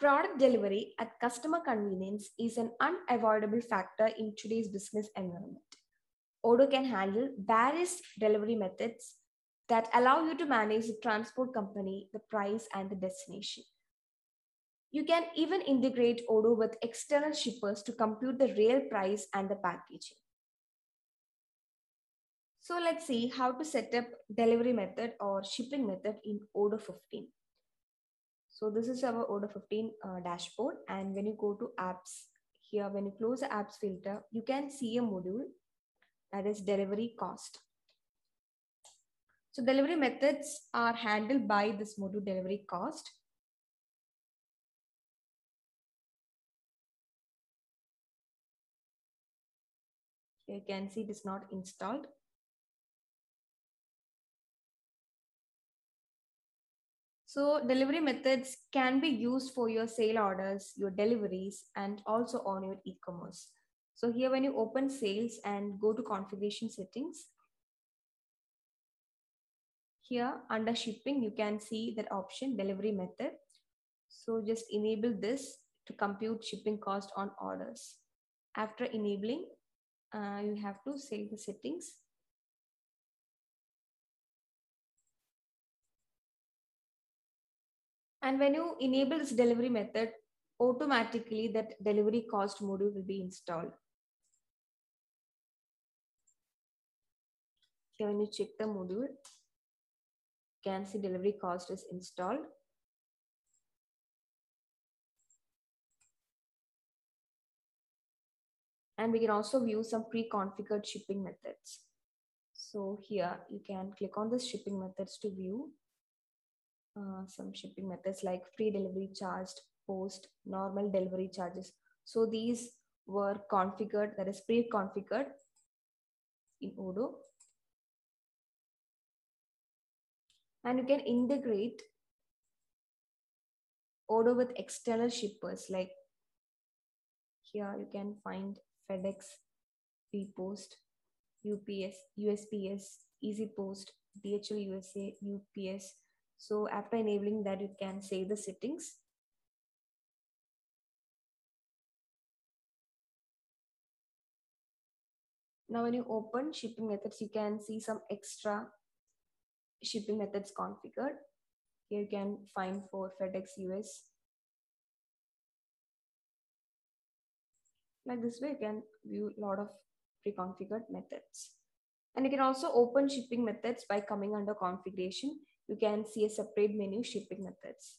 Product delivery at customer convenience is an unavoidable factor in today's business environment. Odoo can handle various delivery methods that allow you to manage the transport company, the price, and the destination. You can even integrate Odoo with external shippers to compute the real price and the packaging. So let's see how to set up delivery method or shipping method in Odoo 15. So this is our Odoo 15 uh, dashboard. And when you go to apps here, when you close the apps filter, you can see a module that is delivery cost. So delivery methods are handled by this module delivery cost. You can see it is not installed. So delivery methods can be used for your sale orders, your deliveries, and also on your e-commerce. So here when you open sales and go to configuration settings, here under shipping, you can see that option delivery method. So just enable this to compute shipping cost on orders. After enabling, uh, you have to save the settings And when you enable this delivery method, automatically that delivery cost module will be installed. Here when you check the module, you can see delivery cost is installed. And we can also view some pre-configured shipping methods. So here you can click on this shipping methods to view uh, some shipping methods like free delivery charged, post, normal delivery charges. So these were configured, that is pre-configured in Odoo. And you can integrate Odoo with external shippers like here you can find FedEx, Post, UPS, USPS, Easy Post, DHL USA, UPS, so after enabling that, you can save the settings. Now, when you open shipping methods, you can see some extra shipping methods configured. Here you can find for FedEx US. Like this way, you can view a lot of pre-configured methods. And you can also open shipping methods by coming under configuration you can see a separate menu shipping methods.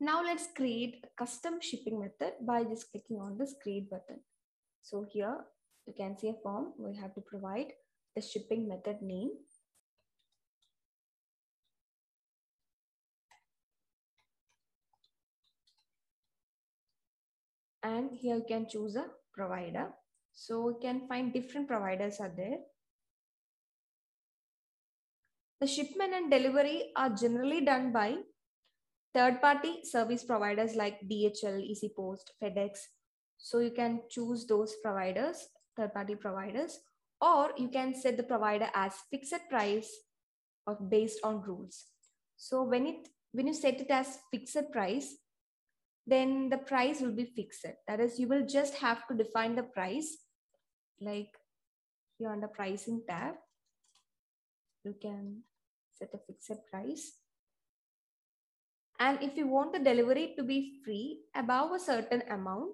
Now let's create a custom shipping method by just clicking on this create button. So here you can see a form. We have to provide the shipping method name. And here you can choose a provider. So you can find different providers are there. The shipment and delivery are generally done by third party service providers like DHL, Easy Post, FedEx. So you can choose those providers, third party providers, or you can set the provider as fixed price or based on rules. So when it when you set it as fixed price, then the price will be fixed. That is, you will just have to define the price like here the pricing tab. You can set a fixed price. And if you want the delivery to be free above a certain amount,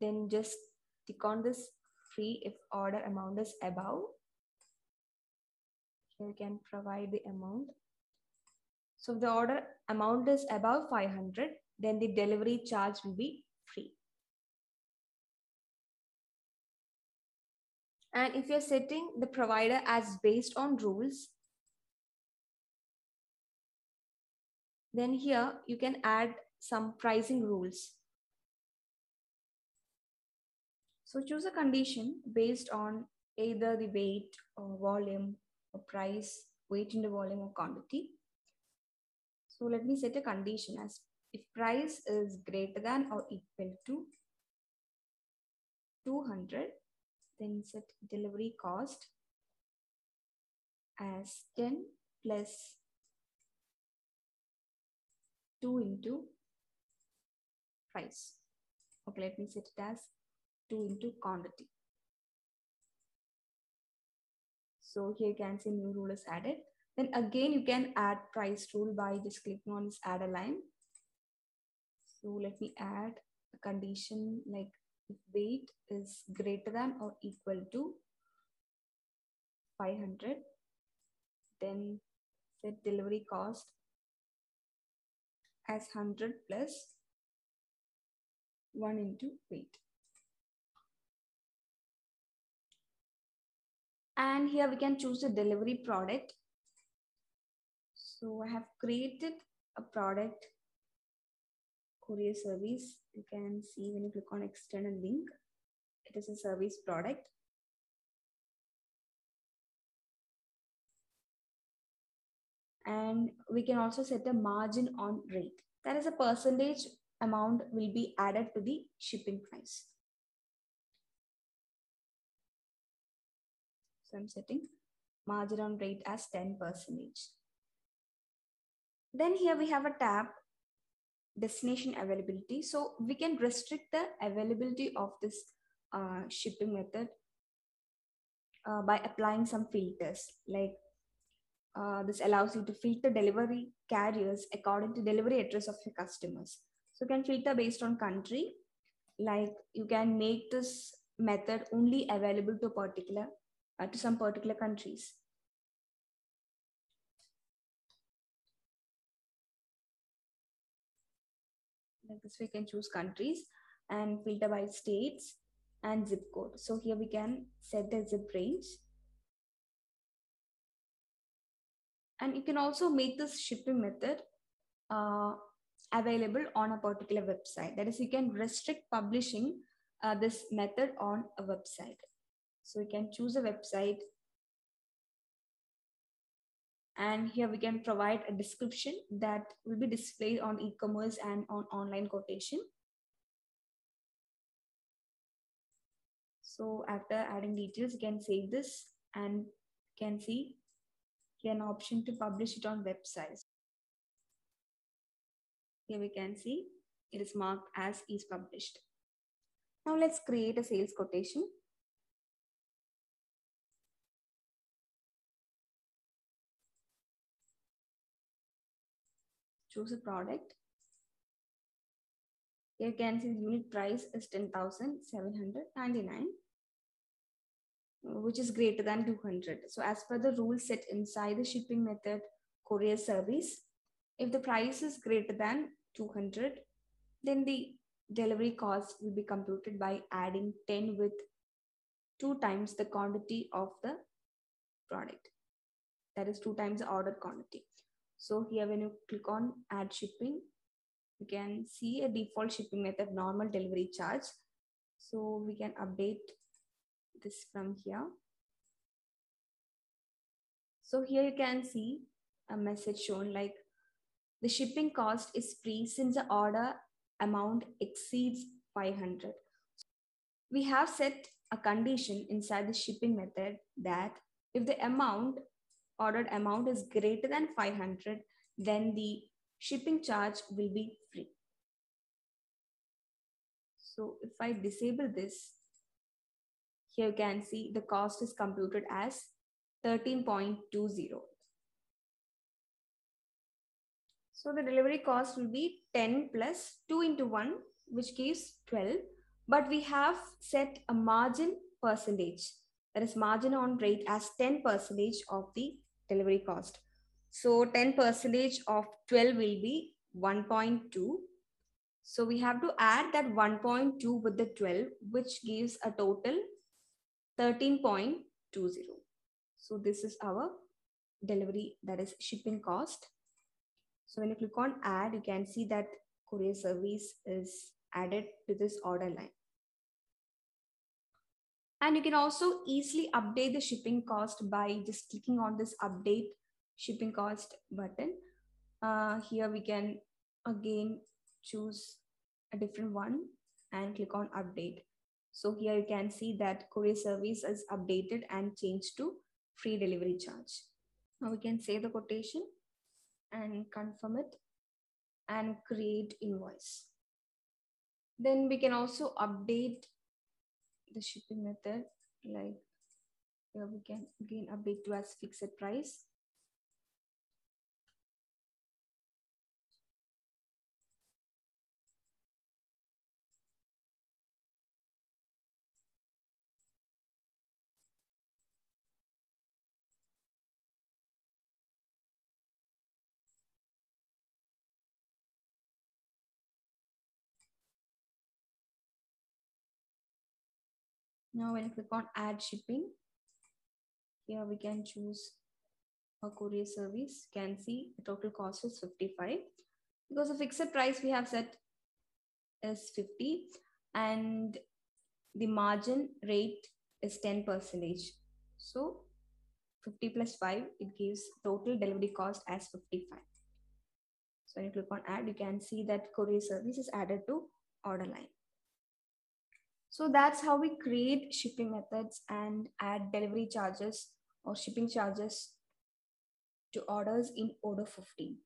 then just click on this free if order amount is above. Here you can provide the amount. So if the order amount is above 500, then the delivery charge will be free. And if you're setting the provider as based on rules, Then here you can add some pricing rules. So choose a condition based on either the weight or volume or price, weight in the volume or quantity. So let me set a condition as if price is greater than or equal to 200, then set delivery cost as 10 plus 2 into price. Okay, let me set it as 2 into quantity. So here you can see new rule is added. Then again, you can add price rule by just clicking on this add a line. So let me add a condition like if weight is greater than or equal to 500, then set delivery cost as 100 plus 1 into weight. And here we can choose the delivery product. So I have created a product courier service. You can see when you click on external link, it is a service product. And we can also set a margin on rate. That is a percentage amount will be added to the shipping price. So I'm setting margin on rate as 10 percentage. Then here we have a tab destination availability. So we can restrict the availability of this uh, shipping method uh, by applying some filters like uh, this allows you to filter delivery carriers according to delivery address of your customers. So you can filter based on country, like you can make this method only available to particular uh, to some particular countries. Like this, we can choose countries and filter by states and zip code. So here we can set the zip range. And you can also make this shipping method uh, available on a particular website. That is, you can restrict publishing uh, this method on a website. So you can choose a website. And here we can provide a description that will be displayed on e-commerce and on online quotation. So after adding details, you can save this and can see here an option to publish it on websites. Here we can see it is marked as is published. Now let's create a sales quotation. Choose a product. Here you can see the unit price is 10,799 which is greater than 200. So as per the rule set inside the shipping method courier service, if the price is greater than 200, then the delivery cost will be computed by adding 10 with two times the quantity of the product. That is two times the order quantity. So here when you click on add shipping, you can see a default shipping method normal delivery charge. So we can update this from here. So here you can see a message shown like the shipping cost is free since the order amount exceeds 500. We have set a condition inside the shipping method that if the amount ordered amount is greater than 500, then the shipping charge will be free. So if I disable this, here you can see the cost is computed as 13.20. So the delivery cost will be 10 plus 2 into 1, which gives 12. But we have set a margin percentage, that is margin on rate as 10 percentage of the delivery cost. So 10 percentage of 12 will be 1.2. So we have to add that 1.2 with the 12, which gives a total 13.20. So this is our delivery, that is shipping cost. So when you click on add, you can see that courier service is added to this order line. And you can also easily update the shipping cost by just clicking on this update shipping cost button. Uh, here we can again choose a different one and click on update. So here you can see that courier service is updated and changed to free delivery charge. Now we can save the quotation and confirm it. and create invoice. Then we can also update the shipping method like here we can again update to as fixed price. Now when you click on add shipping, here we can choose a courier service. You can see the total cost is 55 because the fixed price we have set is 50 and the margin rate is 10 percentage. So 50 plus 5, it gives total delivery cost as 55. So when you click on add, you can see that courier service is added to order line. So that's how we create shipping methods and add delivery charges or shipping charges to orders in Odoo 15.